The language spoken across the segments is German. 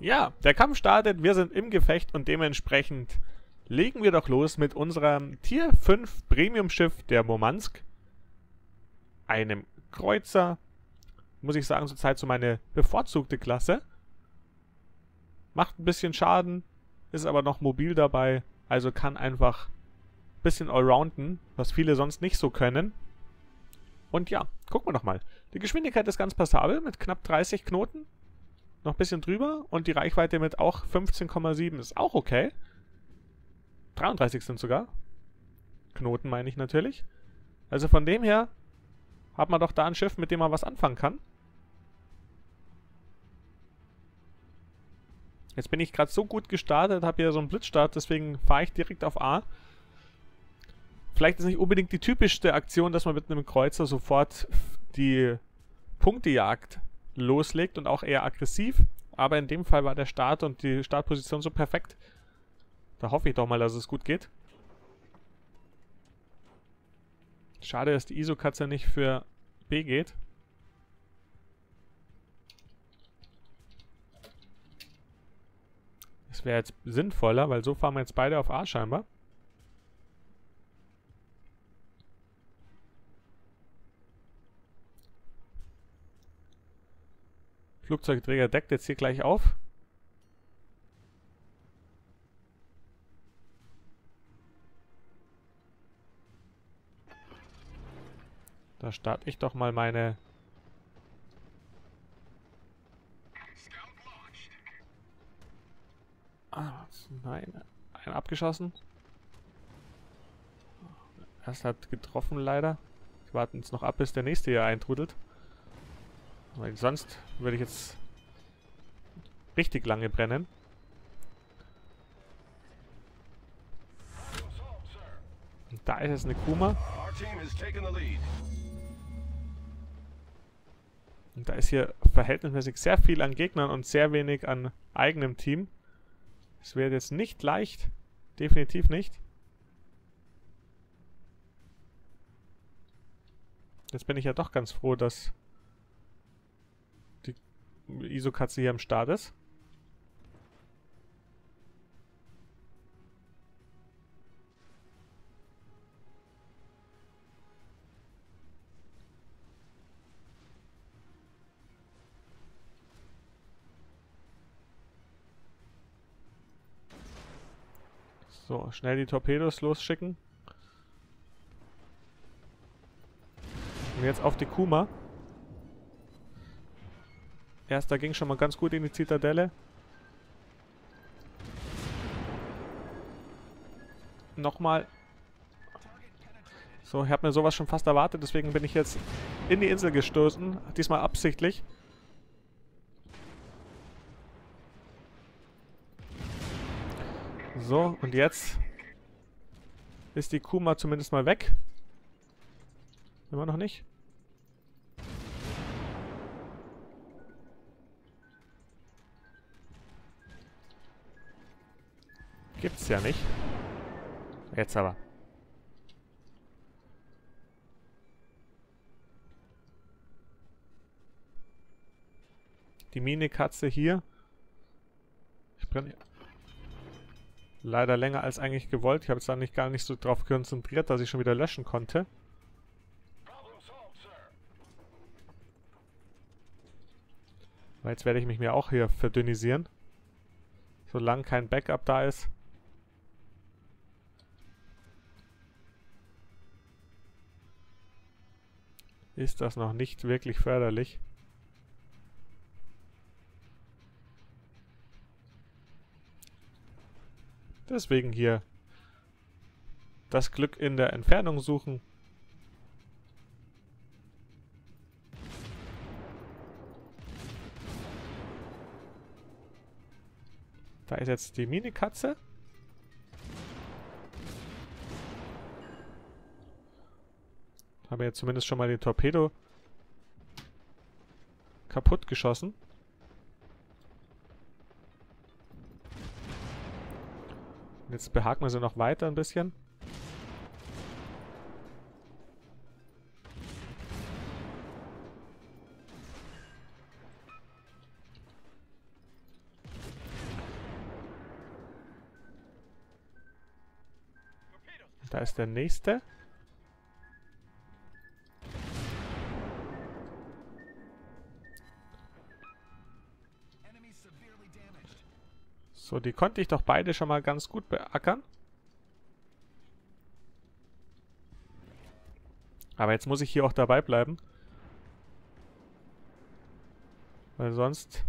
Ja, der Kampf startet, wir sind im Gefecht und dementsprechend legen wir doch los mit unserem Tier 5 Premium-Schiff der Murmansk. Einem Kreuzer. Muss ich sagen, zurzeit so meine bevorzugte Klasse. Macht ein bisschen Schaden, ist aber noch mobil dabei, also kann einfach ein bisschen allrounden, was viele sonst nicht so können. Und ja, gucken wir doch mal. Die Geschwindigkeit ist ganz passabel mit knapp 30 Knoten. Noch ein bisschen drüber. Und die Reichweite mit auch 15,7 ist auch okay. 33 sind sogar. Knoten meine ich natürlich. Also von dem her hat man doch da ein Schiff, mit dem man was anfangen kann. Jetzt bin ich gerade so gut gestartet, habe hier so einen Blitzstart, deswegen fahre ich direkt auf A. Vielleicht ist nicht unbedingt die typischste Aktion, dass man mit einem Kreuzer sofort die Punktejagd loslegt und auch eher aggressiv. Aber in dem Fall war der Start und die Startposition so perfekt. Da hoffe ich doch mal, dass es gut geht. Schade, dass die ISO-Katze nicht für B geht. Das wäre jetzt sinnvoller, weil so fahren wir jetzt beide auf A scheinbar. Flugzeugträger deckt jetzt hier gleich auf. Da starte ich doch mal meine... Ah, nein. Einen abgeschossen. Erst hat getroffen leider. Wir warten jetzt noch ab, bis der nächste hier eintrudelt. Weil sonst würde ich jetzt richtig lange brennen. Und da ist es eine Kuma. Und da ist hier verhältnismäßig sehr viel an Gegnern und sehr wenig an eigenem Team. Es wird jetzt nicht leicht. Definitiv nicht. Jetzt bin ich ja doch ganz froh, dass ISO-Katze hier am Start ist. So, schnell die Torpedos losschicken. Und jetzt auf die Kuma. Erster ging schon mal ganz gut in die Zitadelle. Nochmal. So, ich habe mir sowas schon fast erwartet, deswegen bin ich jetzt in die Insel gestoßen. Diesmal absichtlich. So, und jetzt ist die Kuma zumindest mal weg. Immer noch nicht. Gibt's ja nicht. Jetzt aber. Die Mine-Katze hier. Ich brenne leider länger als eigentlich gewollt. Ich habe jetzt da nicht gar nicht so drauf konzentriert, dass ich schon wieder löschen konnte. Weil jetzt werde ich mich mir auch hier verdünnisieren. Solange kein Backup da ist. Ist das noch nicht wirklich förderlich. Deswegen hier das Glück in der Entfernung suchen. Da ist jetzt die Minikatze. Haben ja zumindest schon mal den Torpedo kaputt geschossen. Und jetzt behaken wir sie noch weiter ein bisschen. Da ist der nächste. So, die konnte ich doch beide schon mal ganz gut beackern. Aber jetzt muss ich hier auch dabei bleiben. Weil sonst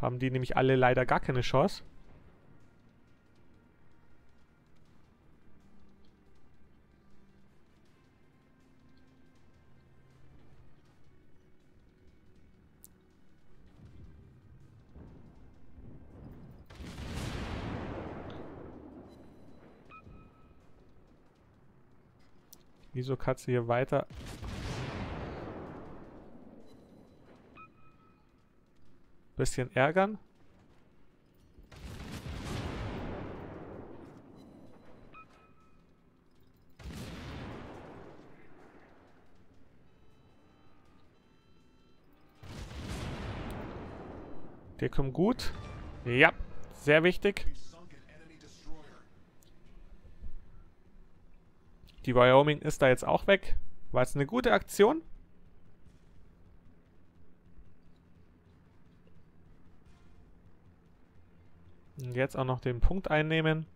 haben die nämlich alle leider gar keine Chance. Wieso du hier weiter... Bisschen ärgern? Der kommt gut. Ja, sehr wichtig. Die Wyoming ist da jetzt auch weg. War jetzt eine gute Aktion. Und jetzt auch noch den Punkt einnehmen.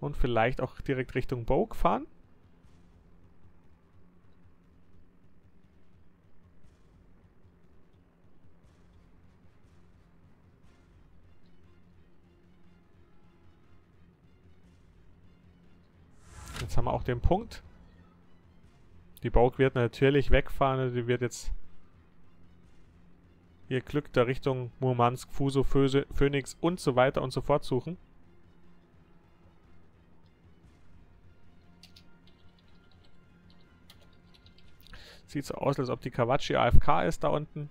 Und vielleicht auch direkt Richtung Bogue fahren. Haben auch den Punkt. Die Baug wird natürlich wegfahren. Die wird jetzt ihr Glück da Richtung Murmansk, Fuso, Phoenix und so weiter und so fort suchen. Sieht so aus, als ob die Kawachi AFK ist da unten.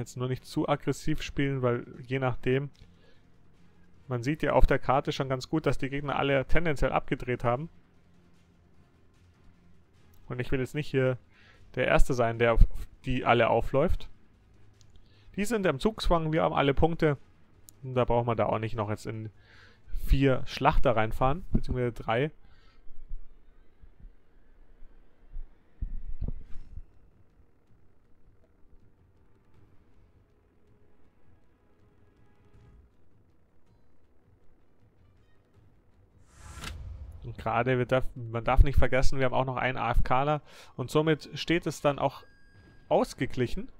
Jetzt nur nicht zu aggressiv spielen, weil je nachdem, man sieht ja auf der Karte schon ganz gut, dass die Gegner alle tendenziell abgedreht haben. Und ich will jetzt nicht hier der Erste sein, der auf die alle aufläuft. Die sind am Zugzwang, wir haben alle Punkte. Und da braucht man da auch nicht noch jetzt in vier Schlachter reinfahren, beziehungsweise drei. Gerade, darf, man darf nicht vergessen, wir haben auch noch einen AFKler und somit steht es dann auch ausgeglichen.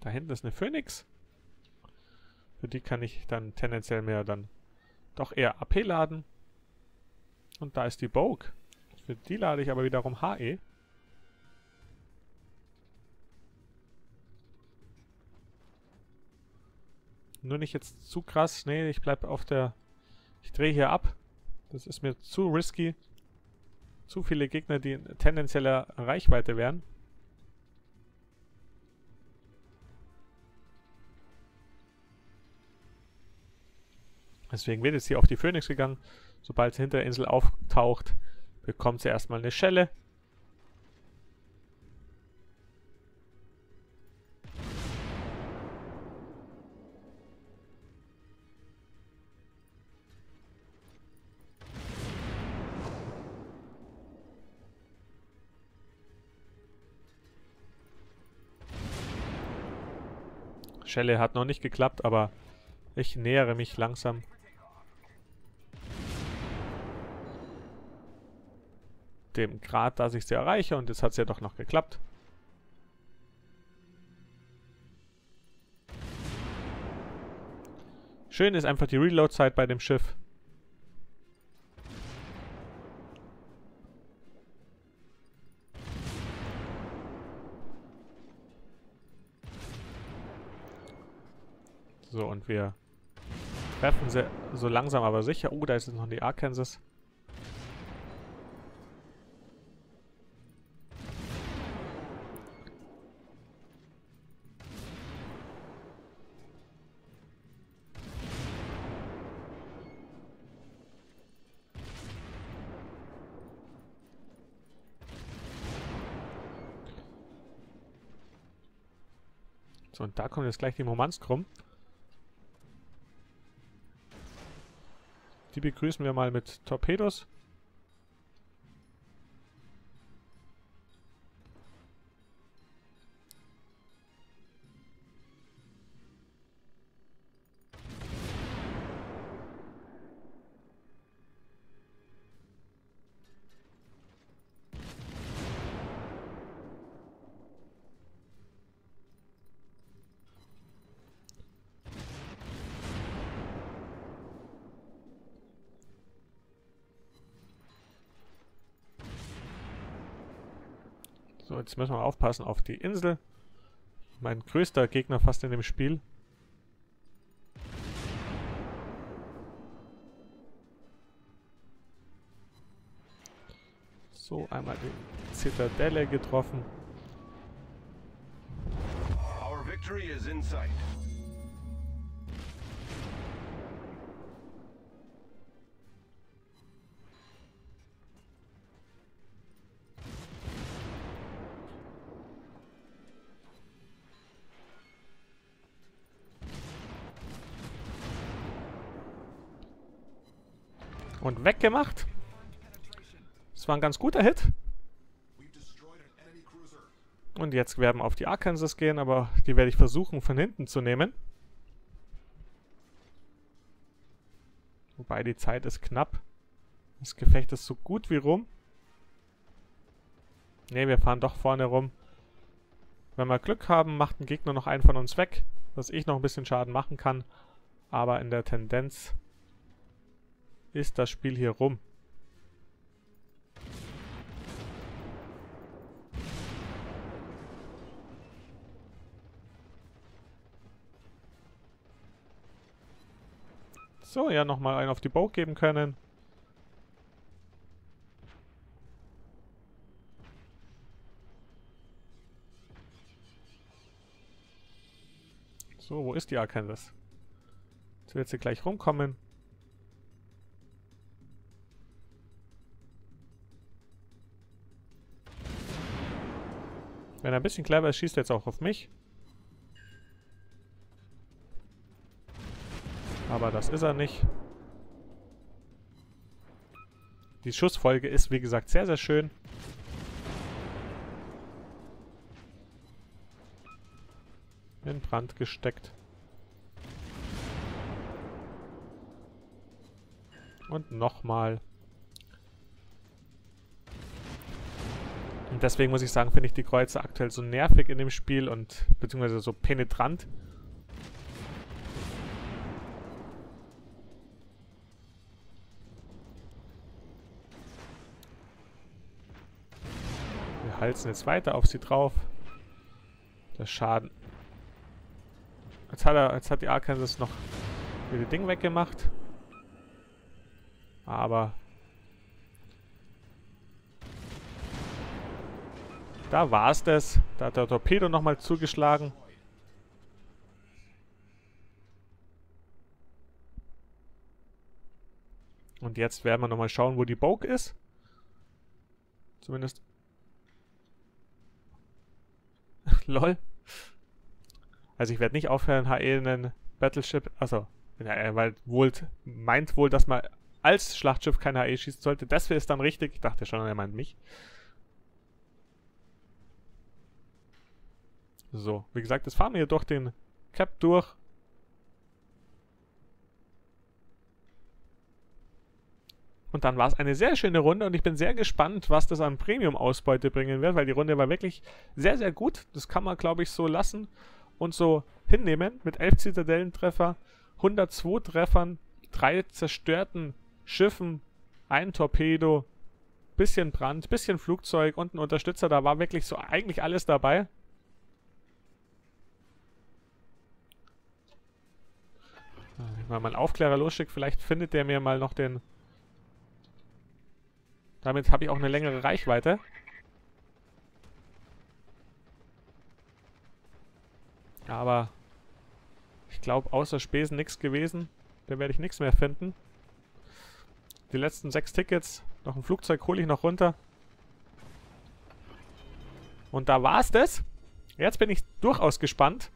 Da hinten ist eine Phoenix. Für die kann ich dann tendenziell mehr dann doch eher AP laden. Und da ist die Vogue. Für die lade ich aber wiederum HE. Nur nicht jetzt zu krass. Nee, ich bleib auf der... Ich drehe hier ab. Das ist mir zu risky. Zu viele Gegner, die in tendenzieller Reichweite wären. Deswegen wird jetzt hier auf die Phoenix gegangen. Sobald sie hinter der Insel auftaucht, bekommt sie erstmal eine Schelle. Schelle hat noch nicht geklappt, aber ich nähere mich langsam. Dem Grad, dass ich sie erreiche und jetzt hat es ja doch noch geklappt. Schön ist einfach die Reload-Zeit bei dem Schiff. So, und wir treffen sie so langsam aber sicher. Oh, da ist jetzt noch die Arkansas. So, und da kommt jetzt gleich die Murmansk rum. Die begrüßen wir mal mit Torpedos. So, jetzt müssen wir aufpassen auf die Insel. Mein größter Gegner fast in dem Spiel. So, einmal die Zitadelle getroffen. Our victory is in sight. Und weggemacht. Das war ein ganz guter Hit. Und jetzt werden wir auf die Arkansas gehen, aber die werde ich versuchen von hinten zu nehmen. Wobei die Zeit ist knapp. Das Gefecht ist so gut wie rum. Ne, wir fahren doch vorne rum. Wenn wir Glück haben, macht ein Gegner noch einen von uns weg, dass ich noch ein bisschen Schaden machen kann. Aber in der Tendenz ist das Spiel hier rum. So, ja, nochmal einen auf die Bow geben können. So, wo ist die Arkansas? Jetzt wird sie gleich rumkommen. Wenn er ein bisschen clever ist, schießt er jetzt auch auf mich. Aber das ist er nicht. Die Schussfolge ist, wie gesagt, sehr, sehr schön. In Brand gesteckt. Und nochmal. Und deswegen muss ich sagen, finde ich die Kreuzer aktuell so nervig in dem Spiel und beziehungsweise so penetrant. Wir halten jetzt weiter auf sie drauf. Der Schaden. Jetzt hat, er, jetzt hat die Arkansas noch wieder Ding weggemacht. Aber Da war es das. Da hat der Torpedo nochmal zugeschlagen. Und jetzt werden wir nochmal schauen, wo die Bogue ist. Zumindest. Lol. Also ich werde nicht aufhören, HE einen Battleship... Also, ja, weil wohl meint wohl, dass man als Schlachtschiff kein HE schießen sollte. Das wäre es dann richtig. Ich dachte schon, er meint mich. So, wie gesagt, jetzt fahren wir hier durch den Cap durch. Und dann war es eine sehr schöne Runde und ich bin sehr gespannt, was das an Premium-Ausbeute bringen wird, weil die Runde war wirklich sehr, sehr gut. Das kann man, glaube ich, so lassen und so hinnehmen mit 11 Zitadellentreffer, 102 Treffern, drei zerstörten Schiffen, ein Torpedo, bisschen Brand, bisschen Flugzeug und ein Unterstützer. Da war wirklich so eigentlich alles dabei. Mal meinen Aufklärer losschicke, vielleicht findet der mir mal noch den... Damit habe ich auch eine längere Reichweite. Aber ich glaube, außer Spesen nichts gewesen. Da werde ich nichts mehr finden. Die letzten sechs Tickets. Noch ein Flugzeug hole ich noch runter. Und da war es das. Jetzt bin ich durchaus gespannt,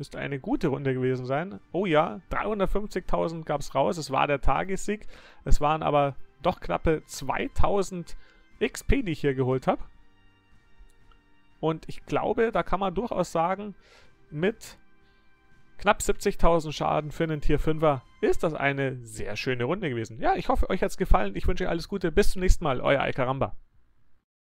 Müsste eine gute Runde gewesen sein. Oh ja, 350.000 gab es raus. Es war der Tagessieg. Es waren aber doch knappe 2000 XP, die ich hier geholt habe. Und ich glaube, da kann man durchaus sagen, mit knapp 70.000 Schaden für einen Tier 5er ist das eine sehr schöne Runde gewesen. Ja, ich hoffe, euch hat es gefallen. Ich wünsche euch alles Gute. Bis zum nächsten Mal. Euer Alcaramba.